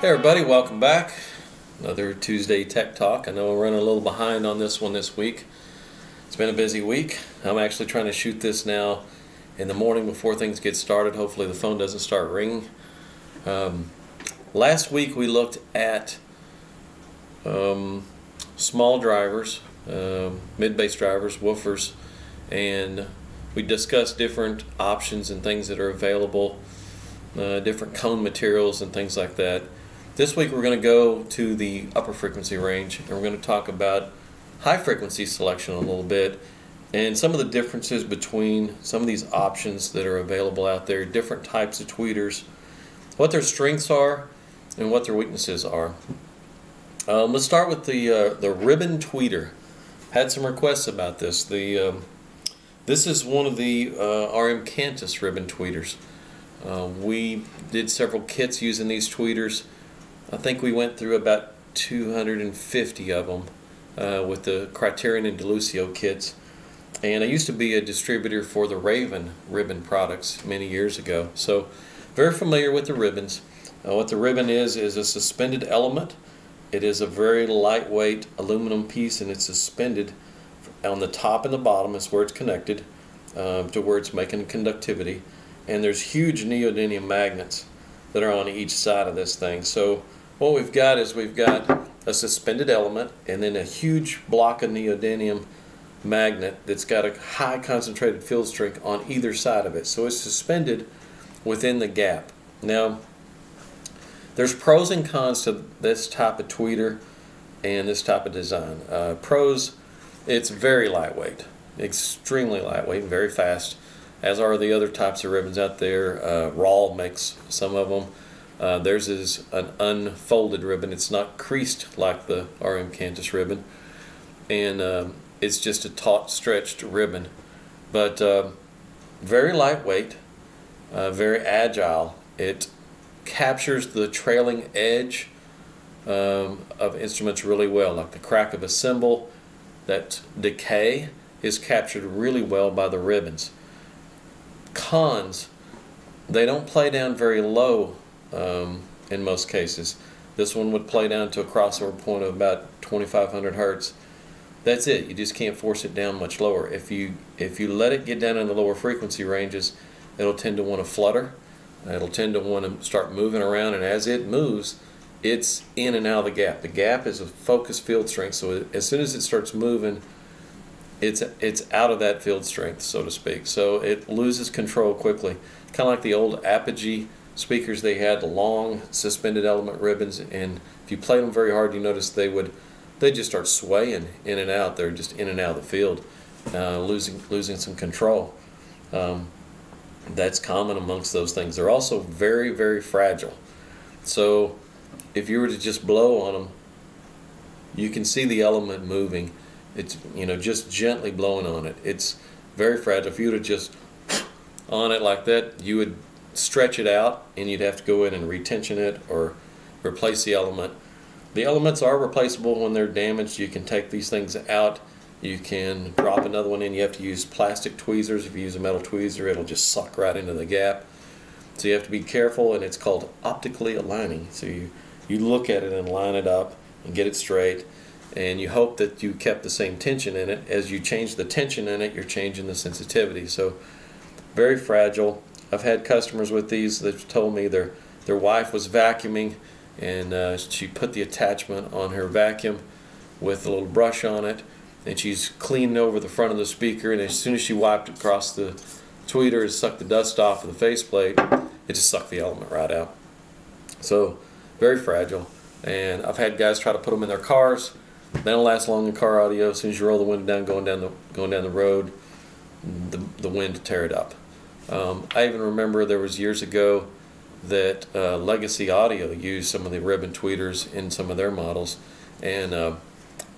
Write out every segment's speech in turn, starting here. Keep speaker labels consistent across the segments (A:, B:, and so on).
A: Hey everybody, welcome back. Another Tuesday Tech Talk. I know we're running a little behind on this one this week. It's been a busy week. I'm actually trying to shoot this now in the morning before things get started. Hopefully the phone doesn't start ringing. Um, last week we looked at um, small drivers, um, mid-bass drivers, woofers, and we discussed different options and things that are available, uh, different cone materials and things like that. This week we're going to go to the upper frequency range and we're going to talk about high frequency selection a little bit and some of the differences between some of these options that are available out there, different types of tweeters, what their strengths are, and what their weaknesses are. Um, let's start with the uh, the ribbon tweeter. Had some requests about this. The um, this is one of the uh, Aurum Cantus ribbon tweeters. Uh, we did several kits using these tweeters. I think we went through about 250 of them uh, with the Criterion and Delucio kits. And I used to be a distributor for the Raven ribbon products many years ago. So very familiar with the ribbons. Uh, what the ribbon is, is a suspended element. It is a very lightweight aluminum piece and it's suspended on the top and the bottom is where it's connected uh, to where it's making conductivity. And there's huge neodymium magnets that are on each side of this thing. So what we've got is we've got a suspended element and then a huge block of neodymium magnet that's got a high concentrated field strength on either side of it. So it's suspended within the gap. Now, there's pros and cons to this type of tweeter and this type of design. Uh, pros, it's very lightweight, extremely lightweight, very fast, as are the other types of ribbons out there. Uh, RAAL makes some of them. Uh, theirs is an unfolded ribbon. It's not creased like the Aurum Cantus ribbon. And um, it's just a taut, stretched ribbon. But uh, very lightweight, uh, very agile. It captures the trailing edge um, of instruments really well, like the crack of a cymbal. That decay is captured really well by the ribbons. Cons, they don't play down very low um, in most cases. This one would play down to a crossover point of about 2500 hertz. That's it. You just can't force it down much lower. If you if you let it get down in the lower frequency ranges, it'll tend to want to flutter. It'll tend to want to start moving around, and as it moves, it's in and out of the gap. The gap is a focused field strength, so as soon as it starts moving, it's it's out of that field strength, so to speak. So it loses control quickly, kind of like the old Apogee speakers they had the long suspended element ribbons and if you played them very hard you notice they would they just start swaying in and out. They're just in and out of the field uh, losing losing some control. Um, that's common amongst those things. They're also very very fragile. So if you were to just blow on them you can see the element moving. It's you know just gently blowing on it. It's very fragile. If you were to just on it like that you would stretch it out and you'd have to go in and retension it or replace the element. The elements are replaceable when they're damaged. You can take these things out. You can drop another one in. You have to use plastic tweezers. If you use a metal tweezer, it'll just suck right into the gap. So you have to be careful, and it's called optically aligning. So you, you look at it and line it up and get it straight, and you hope that you kept the same tension in it. As you change the tension in it, you're changing the sensitivity. So very fragile. I've had customers with these that told me their their wife was vacuuming and uh, she put the attachment on her vacuum with a little brush on it and she's cleaning over the front of the speaker and as soon as she wiped across the tweeter and sucked the dust off of the faceplate it just sucked the element right out. So very fragile and I've had guys try to put them in their cars. They don't last long in car audio. As soon as you roll the window down going down the going down the road the, the wind tear it up um, I even remember there was years ago that uh, Legacy Audio used some of the ribbon tweeters in some of their models, and uh,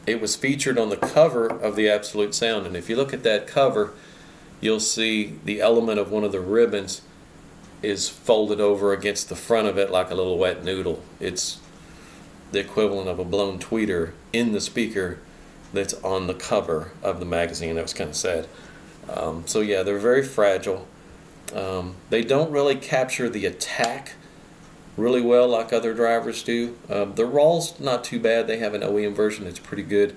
A: it was featured on the cover of the Absolute Sound. And if you look at that cover, you'll see the element of one of the ribbons is folded over against the front of it like a little wet noodle. It's the equivalent of a blown tweeter in the speaker that's on the cover of the magazine. That was kind of sad. Um, so yeah, they're very fragile. Um, they don't really capture the attack really well like other drivers do. Um, the RAAL's not too bad. They have an OEM version that's pretty good,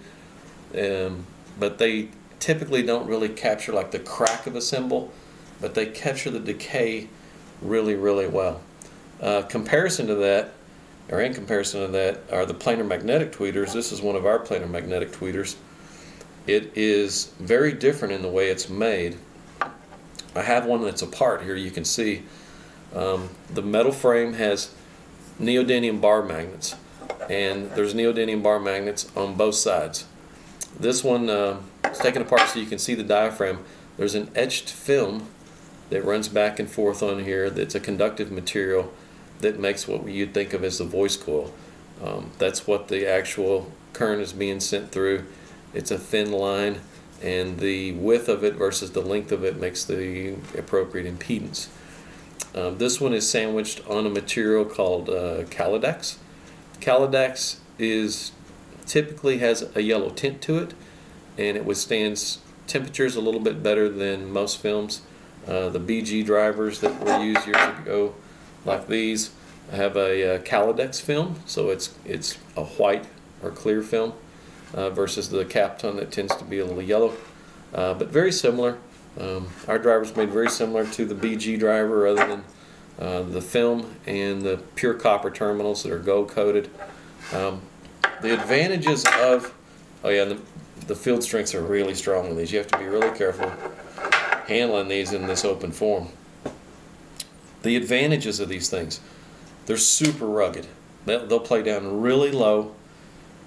A: um, but they typically don't really capture like the crack of a cymbal, but they capture the decay really really well. Uh, comparison to that, or in comparison to that, are the planar magnetic tweeters. This is one of our planar magnetic tweeters. It is very different in the way it's made. I have one that's apart here. You can see um, the metal frame has neodymium bar magnets, and there's neodymium bar magnets on both sides. This one uh, is taken apart so you can see the diaphragm. There's an etched film that runs back and forth on here that's a conductive material that makes what you'd think of as the voice coil. Um, that's what the actual current is being sent through. It's a thin line and the width of it versus the length of it makes the appropriate impedance. Um, this one is sandwiched on a material called uh, Kaladex. Kaladex is typically has a yellow tint to it and it withstands temperatures a little bit better than most films. Uh, the BG drivers that were used years ago, like these, have a uh, Kaladex film, so it's it's a white or clear film uh, versus the Kapton that tends to be a little yellow, uh, but very similar. Um, our driver's made very similar to the BG driver, other than uh, the film and the pure copper terminals that are gold coated. Um, the advantages of oh yeah, the, the field strengths are really strong in these. You have to be really careful handling these in this open form. The advantages of these things, they're super rugged. They'll, they'll play down really low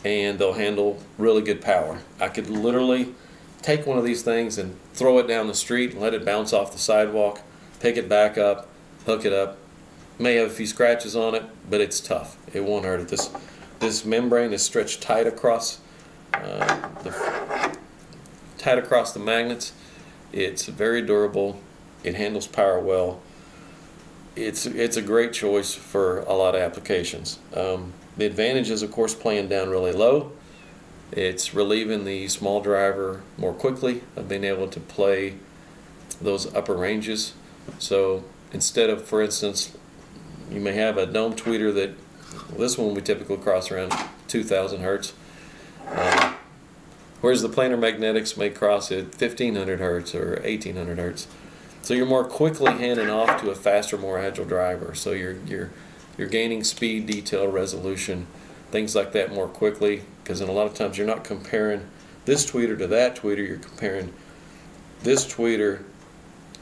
A: and they'll handle really good power. I could literally take one of these things and throw it down the street and let it bounce off the sidewalk, pick it back up, hook it up. May have a few scratches on it, but it's tough. It won't hurt it. This this membrane is stretched tight across uh, the tight across the magnets. It's very durable. It handles power well. It's it's a great choice for a lot of applications. Um, the advantage is, of course, playing down really low. It's relieving the small driver more quickly of being able to play those upper ranges. So instead of, for instance, you may have a dome tweeter that well, this one we typically cross around 2,000 hertz. Um, whereas the planar magnetics may cross at 1500 hertz or 1800 hertz. So you're more quickly handing off to a faster, more agile driver. So you're you're you're gaining speed, detail, resolution, things like that more quickly. Because in a lot of times you're not comparing this tweeter to that tweeter. You're comparing this tweeter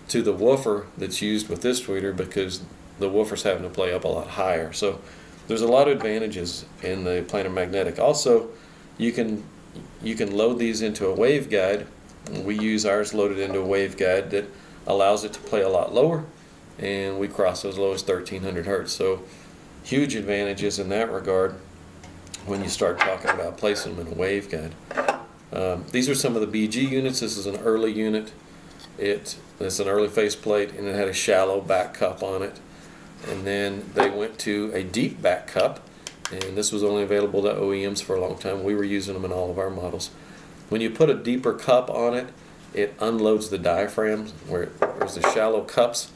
A: to the woofer that's used with this tweeter because the woofer's having to play up a lot higher. So there's a lot of advantages in the planar magnetic. Also, you can you can load these into a waveguide. We use ours loaded into a waveguide that allows it to play a lot lower, and we cross as low as 1300 hertz. So huge advantages in that regard when you start talking about placing them in a waveguide. Um, these are some of the BG units. This is an early unit. It it's an early faceplate, and it had a shallow back cup on it. And then they went to a deep back cup, and this was only available to OEMs for a long time. We were using them in all of our models. When you put a deeper cup on it, it unloads the diaphragm, where there's the shallow cups.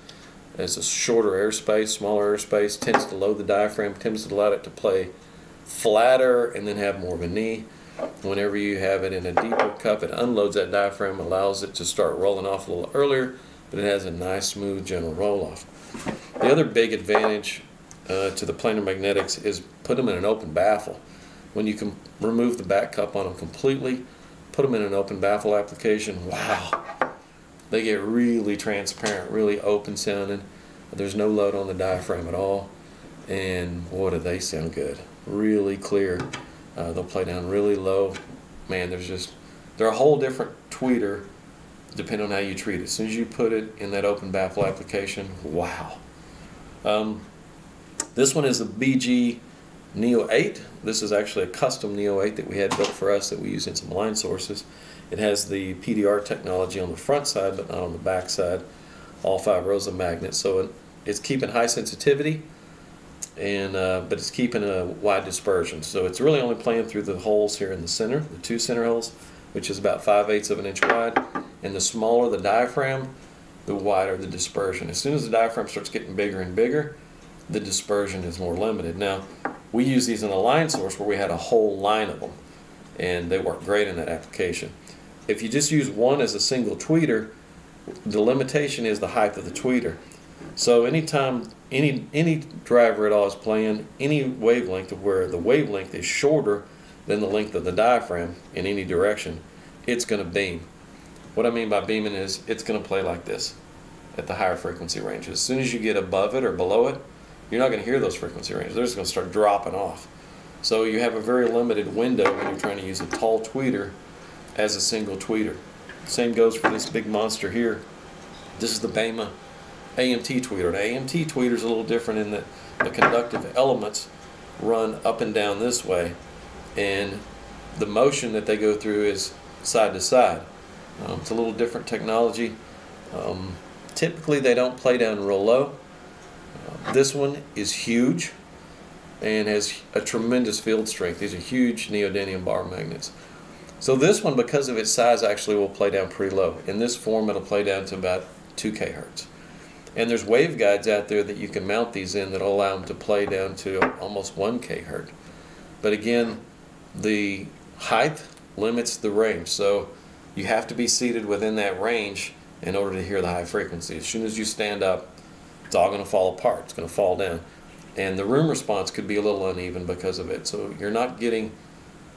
A: It's a shorter airspace, smaller airspace, tends to load the diaphragm, tends to allow it to play flatter and then have more of a knee. Whenever you have it in a deeper cup, it unloads that diaphragm, allows it to start rolling off a little earlier, but it has a nice, smooth, gentle roll off. The other big advantage uh, to the planar magnetics is put them in an open baffle. When you can remove the back cup on them completely, put them in an open baffle application, wow, they get really transparent, really open sounding. There's no load on the diaphragm at all, and boy, do they sound good. Really clear. Uh, they'll play down really low. Man, there's just they're a whole different tweeter depending on how you treat it. As soon as you put it in that open baffle application, wow. Um, this one is the BG Neo 8. This is actually a custom Neo 8 that we had built for us that we use in some line sources. It has the PDR technology on the front side, but not on the back side. All five rows of magnets, so it, it's keeping high sensitivity, and uh, but it's keeping a wide dispersion. So it's really only playing through the holes here in the center, the two center holes, which is about 5 eighths of an inch wide. And the smaller the diaphragm, the wider the dispersion. As soon as the diaphragm starts getting bigger and bigger, the dispersion is more limited. Now, we use these in a line source where we had a whole line of them, and they work great in that application. If you just use one as a single tweeter, the limitation is the height of the tweeter. So anytime any any driver at all is playing any wavelength of where the wavelength is shorter than the length of the diaphragm in any direction, it's going to beam. What I mean by beaming is it's going to play like this at the higher frequency ranges. As soon as you get above it or below it, you're not going to hear those frequency ranges. They're just going to start dropping off. So you have a very limited window when you're trying to use a tall tweeter as a single tweeter. Same goes for this big monster here. This is the Bema AMT tweeter. The AMT tweeter is a little different in that the conductive elements run up and down this way, and the motion that they go through is side to side. Um, it's a little different technology. Um, typically, they don't play down real low. Uh, this one is huge and has a tremendous field strength. These are huge neodymium bar magnets. So this one, because of its size, actually will play down pretty low. In this form, it'll play down to about 2 kHz. And there's waveguides out there that you can mount these in that'll allow them to play down to almost 1 kHz. But again, the height limits the range. So you have to be seated within that range in order to hear the high frequency. As soon as you stand up, it's all going to fall apart. It's going to fall down. And the room response could be a little uneven because of it. So you're not getting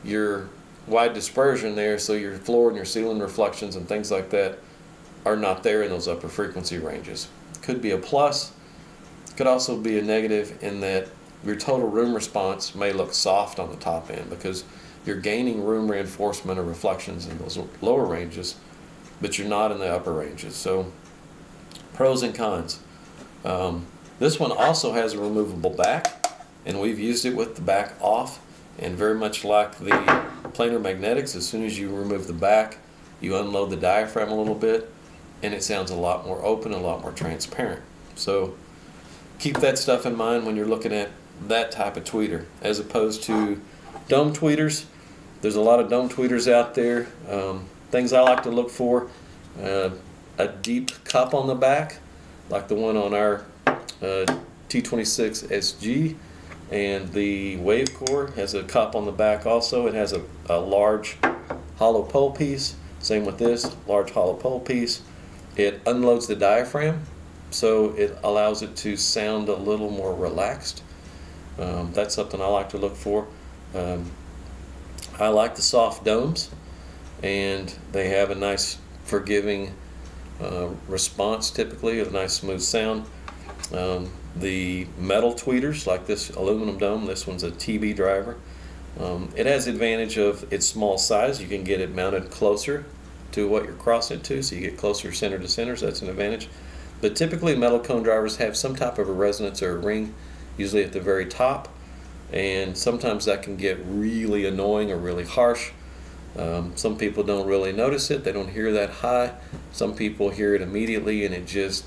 A: your wide dispersion there, so your floor and your ceiling reflections and things like that are not there in those upper frequency ranges. Could be a plus, could also be a negative in that your total room response may look soft on the top end because you're gaining room reinforcement or reflections in those lower ranges, but you're not in the upper ranges. So, pros and cons. Um, this one also has a removable back, and we've used it with the back off, and very much like the planar magnetics, as soon as you remove the back, you unload the diaphragm a little bit, and it sounds a lot more open, a lot more transparent. So keep that stuff in mind when you're looking at that type of tweeter, as opposed to dome tweeters. There's a lot of dome tweeters out there. Um, things I like to look for: uh, a deep cup on the back, like the one on our uh, T26 SG, and the Wavecor has a cup on the back also. It has a, a large hollow pole piece. Same with this large hollow pole piece. It unloads the diaphragm, so it allows it to sound a little more relaxed. Um, that's something I like to look for. Um, I like the soft domes, and they have a nice, forgiving uh, response typically, a nice smooth sound. Um, the metal tweeters, like this aluminum dome, this one's a TB driver. Um, it has advantage of its small size. You can get it mounted closer to what you're crossing it to, so you get closer center to center, so that's an advantage. But typically metal cone drivers have some type of a resonance or a ring, usually at the very top, and sometimes that can get really annoying or really harsh. Um, some people don't really notice it, they don't hear that high. Some people hear it immediately and it just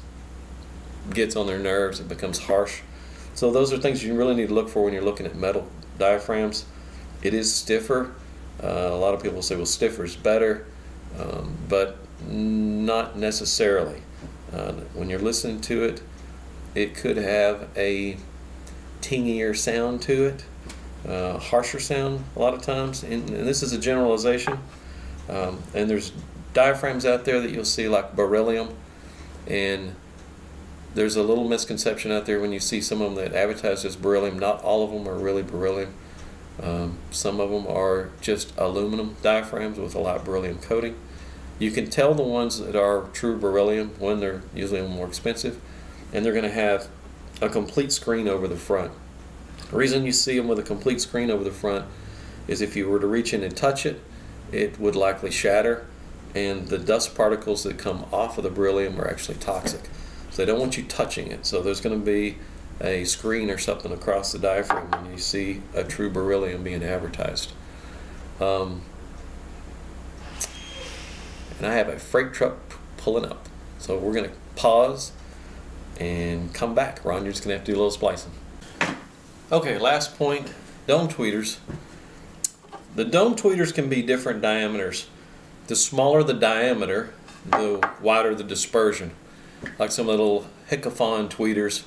A: gets on their nerves, it becomes harsh. So those are things you really need to look for when you're looking at metal diaphragms. It is stiffer. Uh, a lot of people say, well, stiffer is better, um, but not necessarily. Uh, when you're listening to it, it could have a tingier sound to it, uh, harsher sound a lot of times. And, and this is a generalization. Um, and there's diaphragms out there that you'll see like beryllium, and there's a little misconception out there when you see some of them that advertise as beryllium. Not all of them are really beryllium. Um, some of them are just aluminum diaphragms with a light beryllium coating. You can tell the ones that are true beryllium when they're usually more expensive, and they're going to have a complete screen over the front. The reason you see them with a complete screen over the front is if you were to reach in and touch it, it would likely shatter, and the dust particles that come off of the beryllium are actually toxic. They don't want you touching it. So there's going to be a screen or something across the diaphragm when you see a true beryllium being advertised. Um, and I have a freight truck pulling up. So we're going to pause and come back. Ron, you're just going to have to do a little splicing. Okay, last point dome tweeters. The dome tweeters can be different diameters. The smaller the diameter, the wider the dispersion like some little Hiquphon tweeters.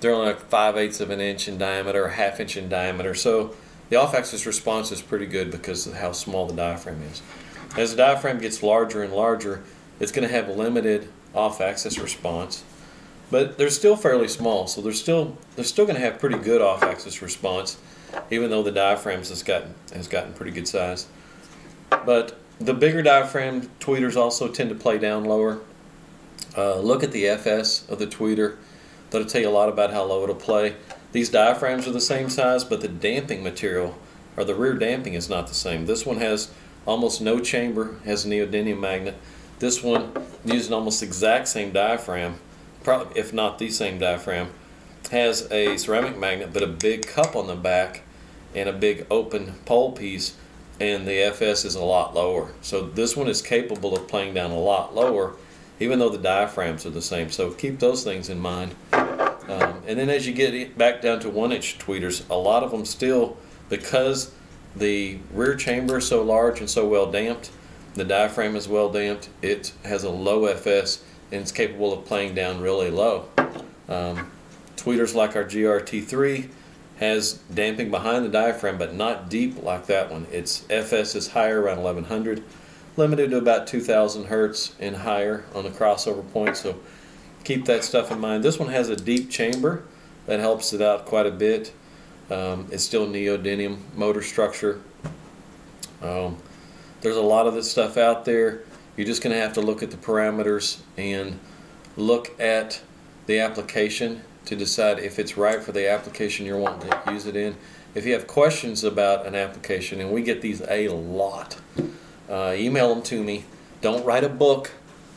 A: they're only like five eighths of an inch in diameter, a half inch in diameter. So the off-axis response is pretty good because of how small the diaphragm is. As the diaphragm gets larger and larger, it's going to have limited off-axis response, but they're still fairly small. So they're still they're still going to have pretty good off-axis response, even though the diaphragm has gotten has gotten pretty good size. But the bigger diaphragm tweeters also tend to play down lower. Uh, look at the FS of the tweeter. That'll tell you a lot about how low it'll play. These diaphragms are the same size, but the damping material or the rear damping is not the same. This one has almost no chamber, has a neodymium magnet. This one using almost exact same diaphragm, probably if not the same diaphragm, has a ceramic magnet but a big cup on the back and a big open pole piece and the FS is a lot lower. So this one is capable of playing down a lot lower even though the diaphragms are the same. So keep those things in mind. Um, and then as you get back down to one inch tweeters, a lot of them still, because the rear chamber is so large and so well damped, the diaphragm is well damped, it has a low FS and it's capable of playing down really low. Um, tweeters like our GRT3 has damping behind the diaphragm but not deep like that one. Its FS is higher around 1100 limited to about 2000 hertz and higher on the crossover point so keep that stuff in mind. This one has a deep chamber that helps it out quite a bit. Um, it's still neodymium motor structure. Um, there's a lot of this stuff out there. You're just going to have to look at the parameters and look at the application to decide if it's right for the application you're wanting to use it in. If you have questions about an application and we get these a lot uh, email them to me. Don't write a book.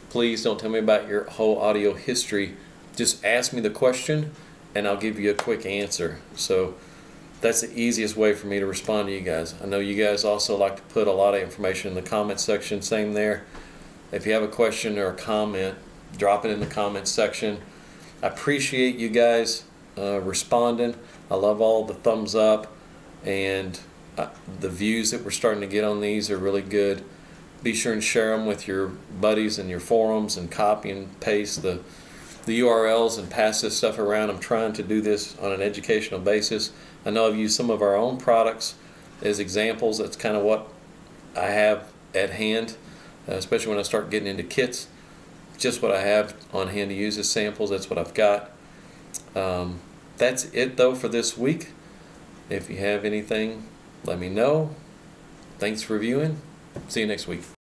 A: Please don't tell me about your whole audio history. Just ask me the question and I'll give you a quick answer. So that's the easiest way for me to respond to you guys. I know you guys also like to put a lot of information in the comment section. Same there. If you have a question or a comment, drop it in the comments section. I appreciate you guys uh, responding. I love all the thumbs up and uh, the views that we're starting to get on these are really good. Be sure and share them with your buddies and your forums and copy and paste the, the URLs and pass this stuff around. I'm trying to do this on an educational basis. I know I've used some of our own products as examples. That's kind of what I have at hand, uh, especially when I start getting into kits. Just what I have on hand to use as samples. That's what I've got. Um, that's it though for this week. If you have anything let me know. Thanks for viewing. See you next week.